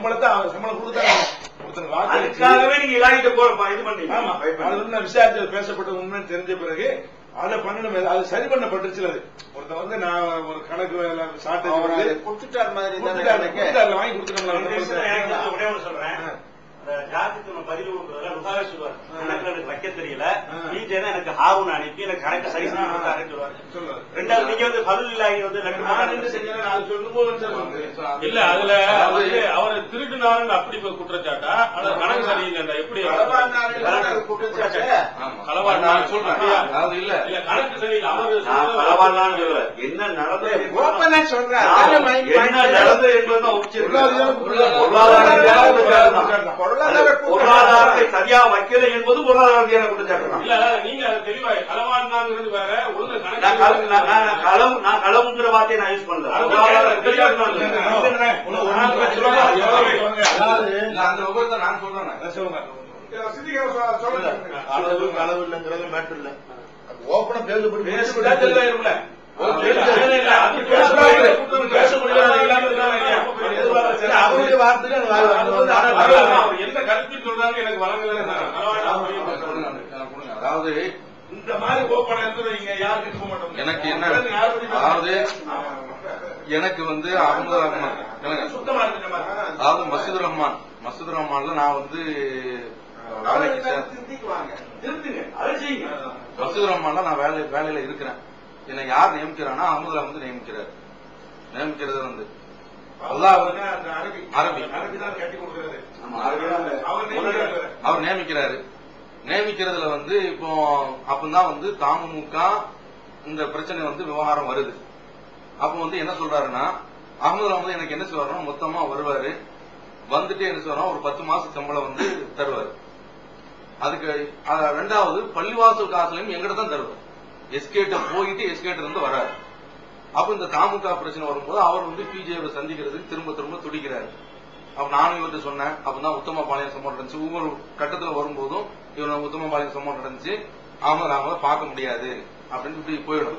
சம்பளத்தை அவர் சம்பளம் கொடுத்தாங்க. அதுக்காகவே நீங்க இலாகிட்ட இது பண்ணீங்க. ஆமா அது வந்து நான் விசாரிச்சு பேசப்பட்ட உண்மைன்னு தெரிஞ்ச பிறகு அதை பண்ணணும். அது சரி பண்ணப்பட்டுருச்சு அது. ஒருத்தர் வந்து நான் ஒரு கணக்கு அதை கொடுத்துட்டார் மாதிரி வாங்கி கொடுத்துட்டோம்ல. ஒண்ணு சொல்றேன். ஜாதிக்கு நம்ம கொடுக்கறதுல ருபாவே சொல்லுவார். கணக்குல எனக்கு வைக்க தெரியல. தான் எனக்கு ஹாவுன்னு அனுப்பி எனக்கு கணக்கு சரி செஞ்சு கொடுத்தாருன்னு சொல்லுவாரு. சொல்லுவாரு. ரெண்டாவது நீங்க வந்து பதில் இல்லாகி வந்து நான் சொல்லும் போது. இல்ல அதுல வந்து அவர் திருடுனாருன்னு அப்படி போய் குற்றச்சாட்டா? ஆனா கணக்கு சரியில்லை எப்படி குற்றச்சாட்டு. களவாடு நான் சொல்றேன். அதாவது இல்ல. இல்ல கணக்கு சரியில்லை அவரு பரவாயில்லான்னு சொல்ல என்ன நடந்தது? என்பது- ஓப்பனா சொல்றேன். என்ன நடந்தது என்பது தான் உச்சிருக்கேன். பொருளாதார பொருளாதாரத்தை சரியா வைக்கல என்பது பொருளாதார ரீதியான குற்றச்சாட்டு இல்ல நீங்க தெளிவா களவாடினாங்கிறது வேற நான் கள- நான் நான் நான் களம் நான் களம்ங்கிற வார்த்தையை நான் யூஸ் பண்ணல. அந்த விவரத்தை நான் சொல்றேன். சொல்லுங்க. அளவு இல்லைங்கிறது மேட்டர் இல்ல. ஓப்பனா பேசுபடி பேச முடியாது. அவருடைய வார்த்தையில கருத்து சொல்றாங்க எனக்கு வழங்கல. அதாவது இந்த மாதிரி ஓப்பனா இருந்து யாருக்கும். எனக்கு என்ன? அதாவது. எனக்கு வந்து அகமது ரஹ்மான். சுத்தமா. அதாவது மசூத் ரஹ்மான். மசூத் ரஹ்மான்ல நான் வந்து வேலைக்கு சேர் சிந்திக்குவாங்க திருத்துங்க அதை செய்யுங்க. மசூத் ரஹ்மான்ல நான் வேலை வேலையில இருக்கிறேன். என்னை யார் நியமிக்கிறான்னா அகமது வந்து நியமிக்கிறார். நியமிக்கிறது வந்து. அவர் நியமிக்கிறாரு. நியமிக்கிறதுல வந்து இப்போ அப்பதான் வந்து தமுமுக இந்த பிரச்சனை வந்து விவகாரம் வருது. அப்ப வந்து என்ன சொல்றாருன்னா அகமது வந்து எனக்கு என்ன சொல்றாருன்னா மொத்தமா வருவாரு. வந்துட்டு என்ன சொல்றான் ஒரு பத்து மாச சம்பளம் வந்து தருவாரு. அதுக்கு ரெண்டாவது பள்ளிவாசல் காசுலையும் எங்கிட்ட தான் தருவார். எஸ்கேட்ட போயிட்டு எஸ்கேட்ட இருந்து வராரு. அப்ப இந்த தாமுக பிரச்சனை வரும்போது அவர் வந்து பிஜேவை சந்திக்கிறதுக்கு திரும்ப திரும்ப துடிக்கிறாரு. அப்ப நானும் இவர்கிட்ட சொன்னேன். அப்பதான் உத்தம பாளையம் சம்பவம் நடந்துச்சு. ஒவ்வொரு கட்டத்துல வரும்போதும் இவர் உத்தம பாளையம் சம்பவம் நடந்துச்சு. அவங்க நாம பார்க்க முடியாது. அப்படின்னு இப்படி போயிடும்.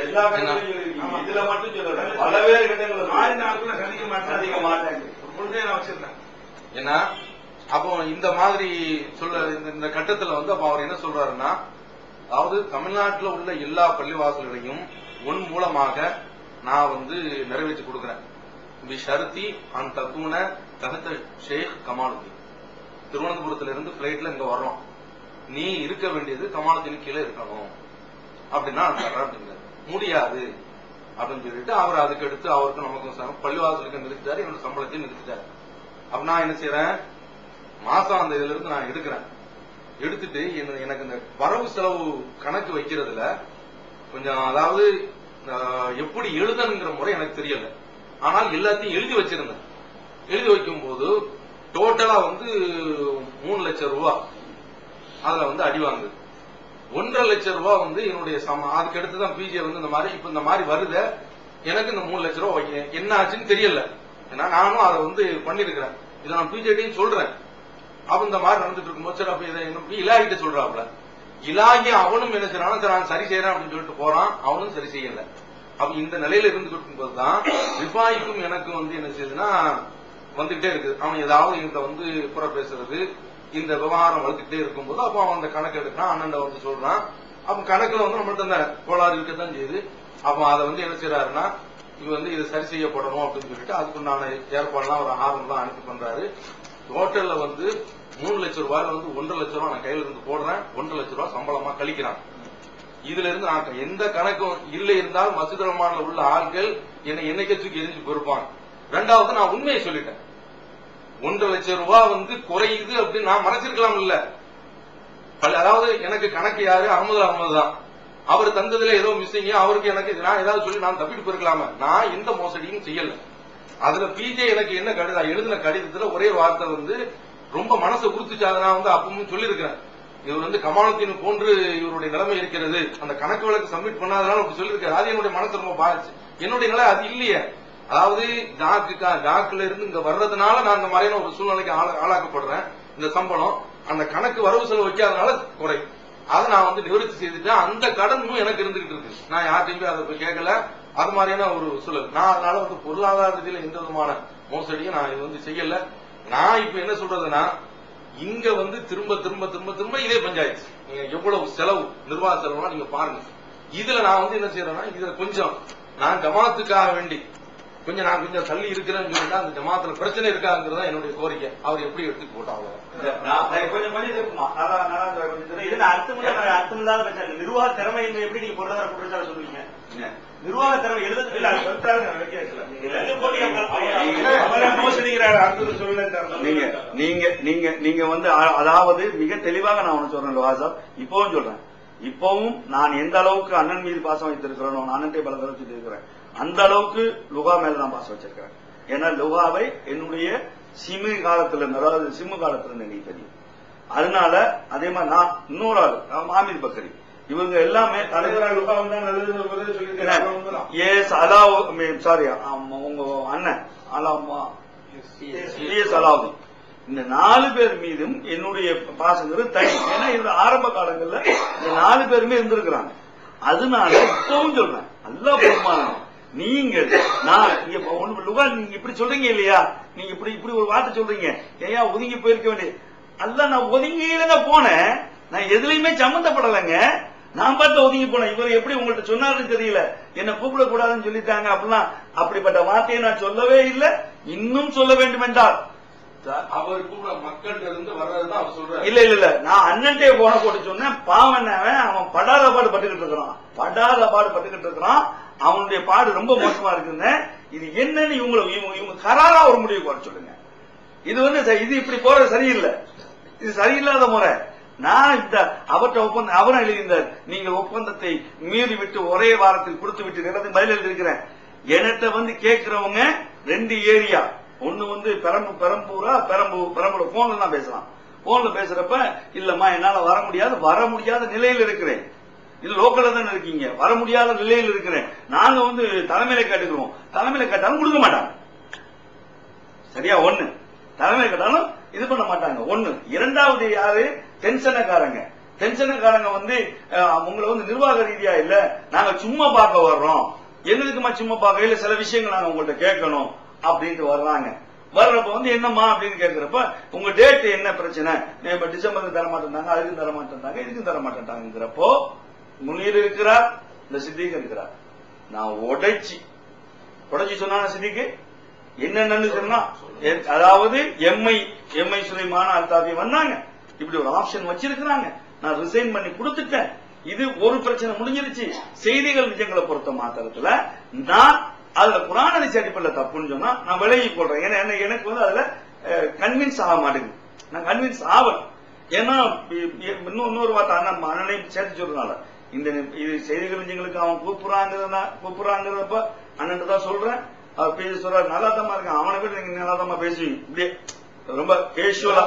எல்லா. இதுல மட்டும் சொல்லல பலவேறு கட்டங்கள் ஆறு நாளுக்குள்ள சந்திக்க மாட்டேன். ஒரு கொள்கையை நான் வச்சிருந்தேன். ஏன்னா அப்போ இந்த மாதிரி சொல்ல இந்த- இந்த கட்டத்துல வந்து அப்ப அவர் என்ன சொல்றாருன்னா அதாவது தமிழ்நாட்டுல உள்ள எல்லா பள்ளிவாசல்களையும் உன் மூலமாக நான் வந்து நிறைவேற்றி கொடுக்குறேன். பி ஷர்த்தி அன் தக்குன தகத்த ஷேக் கமாலுதீன். திருவனந்தபுரத்துல இருந்து பிளைட்ல இங்க வர்றோம். நீ இருக்க வேண்டியது கமாலுதீன் கீழே இருக்கணும். அப்படின்னா நான் தர்றேன் முடியாது அப்படின்னு சொல்லிட்டு அவர் அதுக்கு எடுத்து அவருக்கு நமக்கும் பள்ளிவாசலுக்கு நிறுத்திட்டாரு என்னோட சம்பளத்தையும் நிறுத்திட்டாரு. அப்ப நான் என்ன செய்யறேன் மாசம் அந்த இதுல இருந்து நான் எடுக்கிறேன். எடுத்துட்டு எனக்கு இந்த வரவு செலவு கணக்கு வைக்கிறதுல கொஞ்சம் அதாவது எப்படி எழுதணுங்கிற முறை எனக்கு தெரியல. ஆனால் எல்லாத்தையும் எழுதி வச்சிருந்தேன். எழுதி வைக்கும் போது டோட்டலா வந்து மூணு லட்சம் ரூபா அதுல வந்து அடி வாங்குது. ஒன்றரை லட்சம் ரூபா வந்து என்னுடைய சம அதுக்கு அடுத்து தான் பிஜே வந்து இந்த மாதிரி இப்ப இந்த மாதிரி வருது. எனக்கு இந்த மூணு லட்சம் ரூபா என்ன ஆச்சுன்னு தெரியல. ஏன்னா நானும் அதை வந்து பண்ணிருக்கிறேன் இதை நான் பிஜேடியும் சொல்றேன். அவன் இந்த மாதிரி நடந்துட்டு இருக்கும்போது சரி அப்ப இதை என்ன இலாகிட்ட சொல்றாப்ல இலாகி அவனும் என்ன செய்யறான் சரி நான் சரி செய்யறேன் அப்படின்னு சொல்லிட்டு போறான். அவனும் சரி செய்யல. அப்ப இந்த நிலையில இருந்து இருக்கும்போது தான் ரிஃபாய்க்கும் எனக்கும் வந்து என்ன செய்யுதுன்னா வந்துகிட்டே இருக்குது. அவன் ஏதாவது என்கிட்ட வந்து புற பேசுறது இந்த விவகாரம் வளர்த்துக்கிட்டே இருக்கும்போது அப்போ அவன் அந்த கணக்கு எடுக்கிறான். அண்ணன் வந்து சொல்றான். அப்ப கணக்குல வந்து நம்மள்ட்ட அந்த கோளாறு இருக்கத்தான் செய்யுது. அப்ப அதை வந்து என்ன செய்யறாருன்னா இது வந்து இது சரி செய்யப்படணும் அப்படின்னு சொல்லிட்டு அதுக்குண்டான ஏற்பாடுலாம் ஒரு ஆர்வம்லாம் அனுப்பி பண்றாரு. ஹோட்டல்ல வந்து மூணு லட்சம் ரூபாயில வந்து ஒன்றரை லட்சம் ரூபாய் நான் கையில இருந்து போடுறேன். ஒன்றரை லட்சம் ரூபாய் சம்பளமா கழிக்கிறான். இதுல இருந்து நான் எந்த கணக்கும் இல்லை இருந்தால் மசூத் ரஹ்மான்ல உள்ள ஆட்கள் என்னை என்னைக்கே தூக்கி எரிஞ்சு பொறுப்பாங்க ரெண்டாவது நான் உண்மையை சொல்லிட்டேன். ஒன்றரை லட்சம் ரூபாய் வந்து குறையுது அப்படின்னு நான் மறைச்சிருக்கலாம் இல்ல. அதாவது எனக்கு கணக்கு யாரு? அகமது அகமது தான். அவர் தந்ததுல ஏதோ மிஸ்ஸிங்க அவருக்கு எனக்கு நான் ஏதாவது சொல்லி நான் தப்பிட்டு போயிருக்கலாமா. நான் எந்த மோசடியும் செய்யல. அதுல பிஜே எனக்கு என்ன கடிதம் எழுதின கடிதத்துல ஒரே வார்த்தை வந்து ரொம்ப மனசை உறுத்துச்சு நான் வந்து அப்பவும் சொல்லியிருக்கிறேன். இவர் வந்து கமாலத்தின் போன்று இவருடைய நிலைமை இருக்கிறது. அந்த கணக்கு வழக்கு சப்மிட் பண்ணாதனால அப்படி சொல்லியிருக்காரு. அது என்னுடைய மனசு ரொம்ப பாதிச்சு. என்னுடைய நிலை அது இல்லையே. அதாவது டாக்கு டாக்குல இருந்து இங்க வர்றதுனால நான் இந்த மாதிரியான ஒரு சூழ்நிலைக்கு ஆளாக்கப்படுறேன். இந்த சம்பளம் அந்த கணக்கு வரவு செலவு வைக்காதனால குறை. அதை நான் வந்து நிவர்த்தி செய்துட்டேன். அந்த கடனும் எனக்கு இருந்துகிட்டு இருக்கு. நான் யார்ட்டையும் போய் அதை போய் கேட்கல. அது மாதிரியான ஒரு சூழல். நான் அதனால வந்து பொருளாதார ரீதியில எந்த விதமான மோசடியும் நான் இது வந்து செய்யல. நான் இப்ப என்ன சொல்றதுன்னா இங்க வந்து திரும்ப திரும்ப திரும்ப திரும்ப இதே பஞ்சாயத்து. நீங்க எவ்வளவு செலவு நிர்வாக செலவுலாம் நீங்க பாருங்க. இதுல நான் வந்து என்ன செய்யறேன்னா இதுல கொஞ்சம் நான் ஜமாத்துக்காக வேண்டி கொஞ்சம் நான் கொஞ்சம் தள்ளி இருக்கிறேன்னு சொன்னா அந்த ஜமாத்துல பிரச்சனை இருக்காங்கிறது என்னுடைய கோரிக்கை. அவர் எப்படி எடுத்துட்டு அவ்வளவுதான் நான் கொஞ்சம் கொஞ்சம் இருக்குமா? அர்த்தம் பிரச்சனை நிர்வாக திறமை என்று எப்படி நீங்க பொருளாதார குற்றச்சாட்டு சொல்லுவீங்க நிர்வாக திறமை எழுதுறது இல்ல அது சொல்லிட்டாரு நான் வைக்கல. அவரை மோசடிக்கிறாரு அடுத்தது சொல்லல நீங்க நீங்க நீங்க நீங்க வந்து அதாவது மிக தெளிவாக நான் ஒண்ணு சொல்றேன் வாசாப் இப்பவும் சொல்றேன். இப்பவும் நான் எந்த அளவுக்கு அண்ணன் மீது பாசம் வைத்திருக்கிறேனோ நான் அண்ணன்ட்டே பல தடவை சொல்லியிருக்கிறேன். அந்த அளவுக்கு லுகா மேல நான் பாசம் வச்சிருக்கிறேன் ஏன்னா லுகாவை என்னுடைய சிமு காலத்துல இருந்து அதாவது சிம்மு காலத்துல இருந்து எனக்கு தெரியும். அதனால அதே மாதிரி நான் இன்னொரு ஆள் மாமித் பக்கரி இவங்க எல்லாமே தலைவராக. எஸ் அலாவு சாரி உங்க அண்ணன் அலாமா? எஸ் அலாவுதீன். இந்த நாலு பேர் மீதும் என்னுடைய பாசங்கிறது தனி. ஏன்னா இந்த ஆரம்ப காலங்கள்ல இந்த நாலு பேருமே இருந்திருக்கிறாங்க. அதனால இப்பவும் சொல்றேன் நல்லா பொறுமானம் நீங்க நான் இங்க ஒண்ணு லுகா நீங்க இப்படி சொல்றீங்க இல்லையா? நீங்க இப்படி இப்படி ஒரு வார்த்தை சொல்றீங்க. ஏயா ஒதுங்கி போயிருக்க வேண்டிய அதான் நான் ஒதுங்கியிலங்க போனேன். நான் எதுலயுமே சம்மந்தப்படலைங்க. நான் பார்த்து ஒதுங்கி போனேன். இவர் எப்படி உங்கள்ட்ட சொன்னாருன்னு தெரியல. என்ன கூப்பிடக்கூடாதுன்னு சொல்லிட்டாங்க அப்படிலாம். அப்படிப்பட்ட வார்த்தையை நான் சொல்லவே இல்லை. இன்னும் சொல்ல வேண்டும் என்றால் அவர் கூட மக்கள்கிட்ட இருந்து வர்றதுதான் அவர் சொல்றாரு. இல்ல இல்ல இல்ல. நான் அண்ணன்டே போன போட்டு சொன்னேன். பாவன் அவன் அவன் படாத பாடு பட்டுக்கிட்டு இருக்கிறான். படாத பாடு பட்டுக்கிட்டு இருக்கிறான். அவனுடைய பாடு ரொம்ப மோசமா இருக்குன்னு. இது என்னன்னு இவங்க இவங்க இவங்க கராரா ஒரு முடிவுக்கு வர சொல்லுங்க. இது வந்து ச- இது இப்படி போறது சரியில்லை. இது சரியில்லாத முறை. நான் இந்த அவர்கிட்ட ஒப்பந்தம் அவரும் எழுதியிருந்தார். நீங்க ஒப்பந்தத்தை மீறி விட்டு ஒரே வாரத்தில் கொடுத்து விட்டு எல்லாத்தையும் பதில் எழுதியிருக்கிறேன். என்கிட்ட வந்து கேட்கிறவங்க ரெண்டு ஏரியா. ஒண்ணு வந்து பெரம்பு பெரம்பூரா பெரம்பு பெரம்பூர் போன்ல தான் பேசலாம். போன்ல பேசுறப்ப இல்லம்மா என்னால வர முடியாது வர முடியாத நிலையில் இருக்கிறேன். இது லோக்கல்ல தானே இருக்கீங்க. வர முடியாத நிலையில் இருக்கிறேன். நாங்க வந்து தலைமையில கேட்டுக்கிறோம். தலைமையில கேட்டாலும் கொடுக்க மாட்டாங்க. சரியா? ஒண்ணு. தலைமை கேட்டாலும் இது பண்ண மாட்டாங்க. ஒண்ணு. இரண்டாவது யாரு? டென்ஷனக்காரங்க டென்ஷனக்காரங்க வந்து உங்களை வந்து நிர்வாக ரீதியா இல்ல. நாங்க சும்மா பார்க்க வர்றோம். எங்களுக்குமா சும்மா பார்க்க? இல்ல சில விஷயங்கள் நாங்க உங்கள்கிட்ட கேட்கணும். அப்படின்ட்டு வர்றாங்க. வர்றப்ப வந்து என்னம்மா அப்படின்னு கேட்கிறப்ப உங்க டேட் என்ன பிரச்சனை? இப்ப டிசம்பருக்கு தர மாட்டேன்டாங்க அதுக்கும் தர மாட்டேன்டாங்க இதுக்கும் தர மாட்டேன்டாங்கிறப்போ முனீர் இருக்கிறார் இந்த சித்திக்கு இருக்கிறார். நான் உடைச்சி. உடைச்சி சொன்னா சித்திக்கு? என்னென்னு சொன்னா அதாவது எம்ஐ எம்ஐ சுலைமான அல்தாபி வந்தாங்க. இப்படி ஒரு ஆப்ஷன் வச்சிருக்கிறாங்க. நான் ரிசைன் பண்ணி கொடுத்துட்டேன். இது ஒரு பிரச்சனை முடிஞ்சிருச்சு. செய்திகள் நிஜங்களை பொறுத்த மாத்திரத்துல நான் அதுல குரான் அதிசய அடிப்படையில் தப்புன்னு சொன்னா நான் விலகி போடுறேன். ஏன்னா என்ன- எனக்கு வந்து அதுல கன்வின்ஸ் ஆக மாட்டேங்குது. நான் கன்வின்ஸ் ஆகணும். ஏன்னா இன்னும் இன்னொரு வார்த்தை அண்ணன் அண்ணனையும் சேர்த்து சொல்றதுனால. இந்த இது செய்தி நிஜங்களுக்கு அவன் கூப்பிடுறாங்கிறதா கூப்பிடுறாங்கிறப்ப அண்ணன் தான் சொல்றேன். அவர் பேச சொல்றாரு நல்லா தான் இருக்கான். அவனை விட நீங்க நல்லா தான் பேசுவீங்க. இப்படியே ரொம்ப கேஷுவலா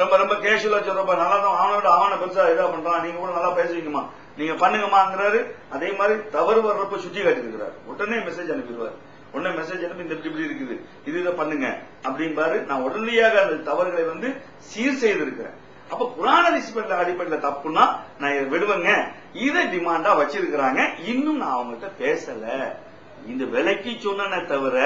ரொம்ப ரொம்ப கேஷுவலா சொல்றப்ப நல்லா தான் விட அவனை பெருசா இதா பண்றான். நீங்க கூட நல்லா பேசுவீங்கம்மா நீங்க பண்ணுங்கம்மாங்கிறாரு. அதே மாதிரி தவறு வர்றப்ப சுட்டி காட்டிருக்கிறாரு உடனே மெசேஜ் அனுப்பிடுவார். உடனே மெசேஜ் அனுப்பி இந்த இப்படி இருக்குது. இது இதை பண்ணுங்க. அப்படின்பாரு நான் உடனடியாக அந்த தவறுகளை வந்து சீர் செய்திருக்கிறேன். அப்ப குரான ரிசிபென்ட் அடிப்படையில் தப்புன்னா நான் இதை விடுவேங்க. இதை டிமாண்டா வச்சிருக்கிறாங்க. இன்னும் நான் அவங்ககிட்ட பேசல. இந்த விலைக்கு சொன்னனே தவிர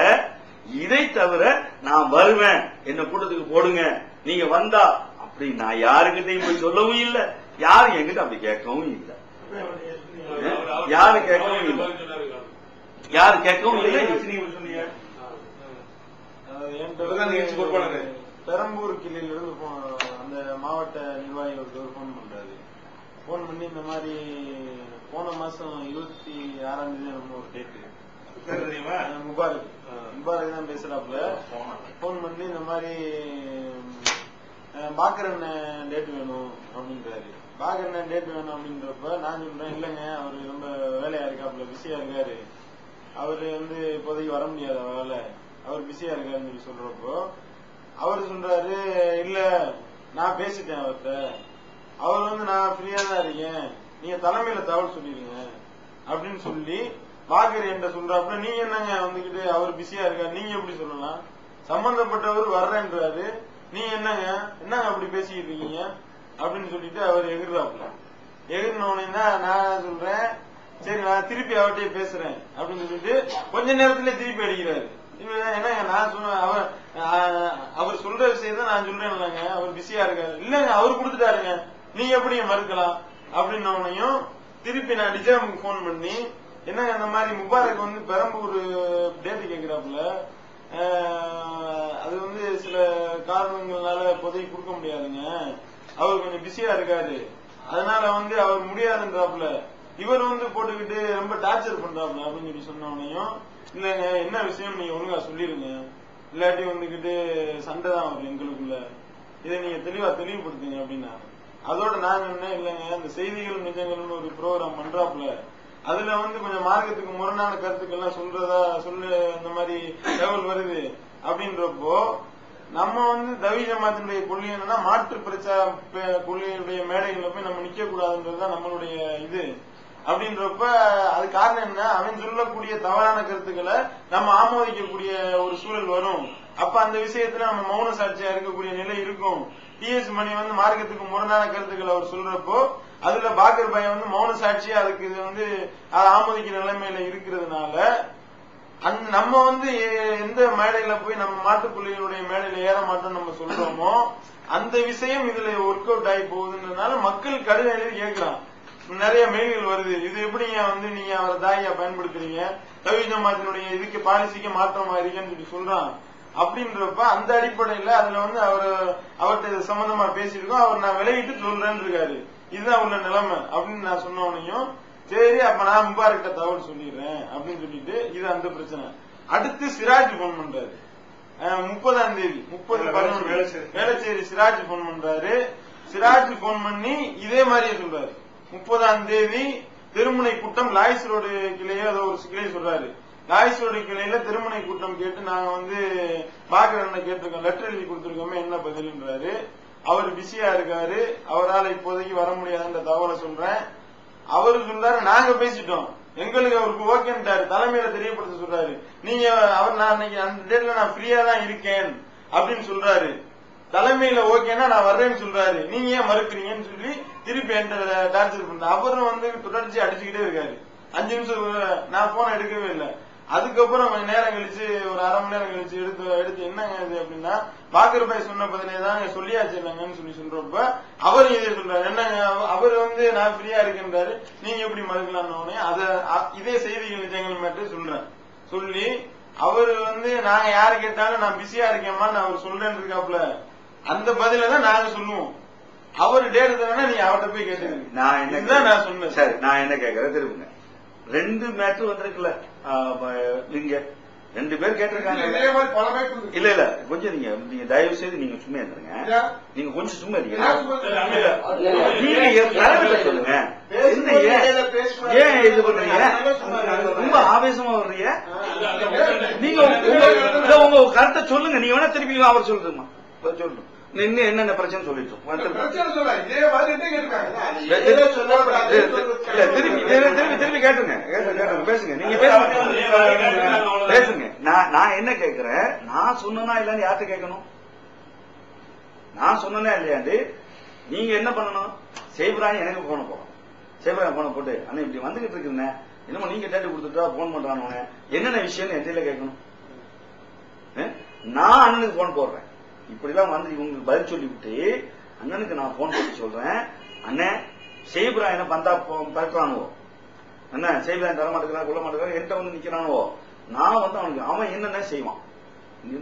இதை தவிர நான் வருவேன். என்ன கூட்டத்துக்கு போடுங்க. நீங்க வந்தா அப்படி நான் யாருக்கிட்டையும் போய் சொல்லவும் இல்லை. யாரும் என்கிட்ட அப்படி கேட்கவும் இல்லை. யாரு கேட்கவும் இல்லை. யாரு கேட்கவும் இல்லை? நீங்க சொன்னீங்க. பெரம்பூர் கிளையில இருந்து அந்த மாவட்ட நிர்வாகி ஒருத்தர் போன் பண்றாரு. போன் பண்ணி இந்த மாதிரி போன மாசம் இருபத்தி ஆறாம் தேதி ஒரு டேட்டு தெரியுமா? முபாரக். முபாரக் தான் பேசுறாப்புல. போன். பண்ணி இந்த மாதிரி பாக்கரன் டேட் வேணும் அப்படின்றாரு. பாக்கரன் டேட் வேணும் அப்படின்றப்ப நான் சொல்றேன் இல்லைங்க அவர் ரொம்ப வேலையா இருக்காப்புல பிஸியா இருக்காரு. அவரு வந்து இப்போதைக்கு வர முடியாது அவரால. அவர் பிஸியா இருக்காருன்னு சொல்லி சொல்றப்போ அவர் சொல்றாரு இல்ல நான் பேசிட்டேன் அவர்கிட்ட அவர் வந்து நான் ஃப்ரீயா தான் இருக்கேன். நீங்க தலைமையில தகவல் சொல்லிருங்க. அப்படின்னு சொல்லி பாக்கர் என்கிட்ட சொல்றாப்புல நீங்க என்னங்க வந்துகிட்டு அவர் பிஸியா இருக்காரு? நீங்க எப்படி சொல்லலாம்? சம்பந்தப்பட்டவர் வர்றேன்றாரு. நீங்க என்னங்க? என்னங்க அப்படி பேசிக்கிட்டு இருக்கீங்க? அப்படின்னு சொல்லிட்டு அவர் எகிர்றாப்புல. எகிரினோடனே நான் சொல்றேன்? சரி நான் திருப்பி அவர்கிட்டயே பேசுறேன் அப்படின்னு சொல்லிட்டு கொஞ்ச நேரத்துல திருப்பி அடிக்கிறாரு. என்னங்க நான் சொன்ன அவர் அவர் சொல்ற விஷயத்த நான் சொல்றேன் இல்லைங்க அவர் பிஸியா இருக்காரு. இல்லங்க அவர் கொடுத்துட்டாருங்க. நீங்க எப்படி மறுக்கலாம்? அப்படின்னவனையும் திருப்பி நான் நிஜாமுக்கு போன் பண்ணி என்னங்க அந்த மாதிரி முபாரக் வந்து பெரம்பூர் டேட்டு கேட்கிறாப்புல. அது வந்து சில காரணங்களால புதையை கொடுக்க முடியாதுங்க. அவர் கொஞ்சம் பிஸியா இருக்காரு. அதனால வந்து அவர் முடியாதுன்றாப்புல. இவர் வந்து போட்டுக்கிட்டு ரொம்ப டார்ச்சர் பண்றாப்புல அப்படின்னு சொல்லி சொன்னவனையும் இல்லங்க என்ன விஷயம் நீங்க ஒழுங்கா சொல்லிருங்க. இல்லாட்டி வந்துகிட்டு சண்டை தான் வரும் எங்களுக்குள்ள. இதை நீங்க தெளிவா தெளிவுபடுத்துங்க அப்படின்னா. அதோட நான் என்ன இல்லைங்க இந்த செய்திகள் நிஜங்கள்னு ஒரு ப்ரோக்ராம் பண்றாப்புல. அதுல வந்து கொஞ்சம் மார்க்கத்துக்கு முரணான கருத்துக்கள்லாம் சொல்றதா சொல்லு இந்த மாதிரி தகவல் வருது. அப்படின்றப்போ நம்ம வந்து தவி ஜமாத்தினுடைய கொள்கை என்னன்னா மாற்று பிரச்சார பே- கொள்கையுடைய மேடைகள்ல போய் நம்ம நிக்க கூடாதுன்றதுதான் நம்மளுடைய இது. அப்படின்றப்ப அது காரணம் என்ன? அவன் சொல்லக்கூடிய தவறான கருத்துக்களை நம்ம ஆமோதிக்கக்கூடிய ஒரு சூழல் வரும். அப்ப அந்த விஷயத்துல நம்ம மௌன சாட்சியா இருக்கக்கூடிய நிலை இருக்கும். டிஎஸ் மணி வந்து மார்க்கத்துக்கு முரணான கருத்துக்களை அவர் சொல்றப்போ அதுல பாக்கர் பையன் வந்து மௌன சாட்சி அதுக்கு இது வந்து அதை ஆமோதிக்கிற நிலைமையில இருக்கிறதுனால நம்ம வந்து எ- எந்த மேடையில போய் நம்ம மாட்டுப்புள்ளிகளுடைய மேடையில ஏற மாட்டோம் நம்ம சொல்றோமோ அந்த விஷயம் இதுல ஒர்க் அவுட் ஆகி போகுதுன்றதுனால மக்கள் கடிதம் எழுதி கேட்கிறான் நிறைய மெயில்கள் வருது. இது எப்படிங்க வந்து நீங்க அவரை தாயா பயன்படுத்துறீங்க? தவி ஜமாத்தினுடைய இதுக்கு பாலிசிக்கு மாற்றம் இருக்கேன்னு சொல்லி சொல்றான் அப்படின்றப்ப அந்த அடிப்படையில அதுல வந்து அவர் அவர்கிட்ட சம்பந்தமா பேசியிருக்கோம். அவர் நான் விளையிட்டு சொல்றேன்னு இருக்காரு இதுதான் உள்ள நிலைமை. அப்படின்னு நான் சொன்னவனையும் சரி அப்ப நான் முபாரக்கிட்ட தகவல் சொல்லிடுறேன் அப்படின்னு சொல்லிட்டு இது அந்த பிரச்சனை. அடுத்து சிராஜ் போன் பண்றாரு. முப்பதாம் தேதி முப்பது வேலை- பதினொன்று. வேலைச்சேரி சிராஜ் போன் பண்றாரு. சிராஜ் போன் பண்ணி இதே மாதிரியே சொல்றாரு. முப்பதாம் தேதி திருமுனை கூட்டம் லாய்ஸ் ரோடு கிளையே ஏதோ ஒரு கிளை சொல்றாரு. லாய்ஸ் ரோடு கிளையில திருமுனை கூட்டம் கேட்டு நாங்க வந்து பாக்கரண்ண கேட்டிருக்கோம். லெட்டர் எழுதி கொடுத்திருக்கோமே என்ன பதில்ன்றாரு. அவர் பிஸியா இருக்காரு. அவரால் இப்போதைக்கு வர முடியாதுன்ற தகவலை சொல்றேன். அவரு சொல்றாரு நாங்க பேசிட்டோம். எங்களுக்கு அவருக்கு ஓகேன்ட்டாரு தலைமையில தெரியப்படுத்த சொல்றாரு. நீங்க அவர் நான் அன்னைக்கு அந்த டேட்ல நான் ஃப்ரீயா தான் இருக்கேன் அப்படின்னு சொல்றாரு. தலைமையில ஓகேன்னா நான் வர்றேன்னு சொல்றாரு. நீங்க ஏன் மறுக்கிறீங்கன்னு சொல்லி திருப்பி என்கிட்ட டார்ச்சர் பண்ற அவரும் வந்து தொடர்ச்சி அடிச்சுக்கிட்டே இருக்காரு. அஞ்சு நிமிஷம் நான் போன எடுக்கவே இல்லை. அதுக்கப்புறம் நேரம் கழிச்சு ஒரு அரை மணி நேரம் கழிச்சு எடுத்து எடுத்து என்னங்க இது அப்படின்னா பாக்கர் பாய் சொன்ன பதிலே தான் சொல்லியாச்சு இல்லைங்கன்னு சொல்லி சொல்றப்ப அவர் இதே சொல்றாரு. என்னங்க அவ- அவர் வந்து நான் ஃப்ரீயா இருக்கேன்றாரு. நீங்க எப்படி மறுக்கலாம்னு அத இதே செய்திகள் நிஜங்கள் மட்டும் சொல்றேன். சொல்லி அவர் வந்து நாங்க யாரு கேட்டாலும் நான் பிஸியா இருக்கேம்மான்னு அவர் சொல்றேன்னு இருக்காப்ல அந்த பதில தான் நாங்க சொல்லுவோம். அவர் டேட் தானே நீங்க அவர்கிட்ட போய் கேட்டுக்கங்க. நான் என்ன நான் சொன்னேன் சரி நான் என்ன கேட்கறேன் திரும்புங்க. ரெண்டு மேட்ரு வந்திருக்குல்ல இங்க ரெண்டு பேர் கேட்டிருக்காங்க. இல்ல இல்ல கொஞ்சம் நீங்க நீங்க தயவு செய்து நீங்க சும்மா இருந்துருங்க. நீங்க கொஞ்சம் சும்மா இருங்க. நீங்க சொல்லுங்க. ஏன்? ஏன் இது பண்றீங்க? ரொம்ப ஆவேசமா வர்றீங்க. நீங்க உங்க கருத்தை சொல்லுங்க. நீங்க வேணா திருப்பி அவர் சொல்லுமா சொல்லணும் இன்னும் என்னென்ன பிரச்சனை சொல்லிட்டோம் பிரச்சனை சொல்ல இதே மாதிரி என்ன கேட்டிருக்காங்க. இல்ல, திருப்பி திருப்பி திருப்பி திருப்பி கேட்டுங்க பேசுங்க நீங்க பேசுங்க. பேசுங்க. நான் நான் என்ன கேக்குறேன் நான் சொன்னா இல்லன்னு யார்கிட்ட கேட்கணும்? நான் சொன்னேனா இல்லையாண்டு? நீங்க என்ன பண்ணணும்? சேபராணி எனக்கு போன போகணும் சேபராணி போன போட்டு அண்ணா இப்படி வந்துகிட்டு இருக்குண்ணே என்னமோ நீங்க டேட்டு கொடுத்துட்டா போன் பண்றானு என்னென்ன விஷயம்னு என்கிட்ட கேட்கணும்? நான் அண்ணனுக்கு போன் போடுறேன். இப்படிலாம் வந்து இவங்களுக்கு பதில் சொல்லிவிட்டு அண்ணனுக்கு நான் போன் பண்ணி சொல்றேன். அண்ணன் செய்புராயனை பந்தா பறக்கிறானுவோ? அண்ணன் செய்புராயன் தர மாட்டேங்கிறான் கொள்ள மாட்டேங்கிறான் என்கிட்ட வந்து நிக்கிறானுவோ? நான் வந்து அவனுக்கு அவன் என்னென்ன செய்வான்?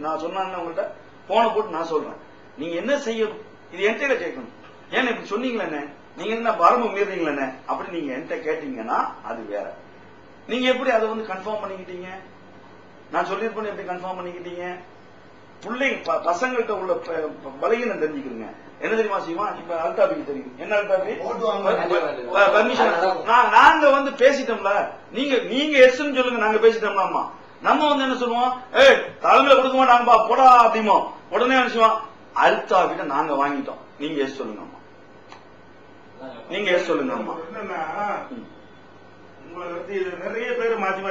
நான் சொன்னான்னு உங்கள்கிட்ட போனை போட்டு நான் சொல்றேன். நீங்க என்ன செய்யணும் இது என்கிட்ட கேட்கணும். ஏன்னா இப்படி சொன்னீங்களே நீங்க என்ன வரம்பு மீறீங்களே அப்படி நீங்க என்கிட்ட கேட்டீங்கன்னா அது வேற. நீங்க எப்படி அதை வந்து கன்ஃபார்ம் பண்ணிக்கிட்டீங்க? நான் சொல்லியிருப்பேன் எப்படி கன்ஃபார்ம் பண்ணிக்கிட்டீங்க? பிள்ளைங்க ப- பசங்கள்ட்ட உள்ள பலகீனம் தெரிஞ்சுக்கிறீங்க. என்ன தெரியுமா செய்வான்? இப்ப அல்தாபிக்கு தெரியும். என்ன அல்தாபி? நாங்க வந்து பேசிட்டோம்ல. நீங்க நீங்க எஸ்ன்னு சொல்லுங்க நாங்க பேசிட்டோம்லாமா? நம்ம வந்து என்ன சொல்லுவோம்? ஏய் தலைமையில கொடுக்க மாட்டாங்கப்பா போடா அப்படிமோ. உடனே என்ன செய்வோம்? அல்தாபிட்ட நாங்க வாங்கிட்டோம். நீங்க எஸ் சொல்லுங்க அம்மா நீங்க எஸ் சொல்லுங்க அம்மா என்னன்னா உங்களை வந்து இது நிறைய பேர் மாத்தி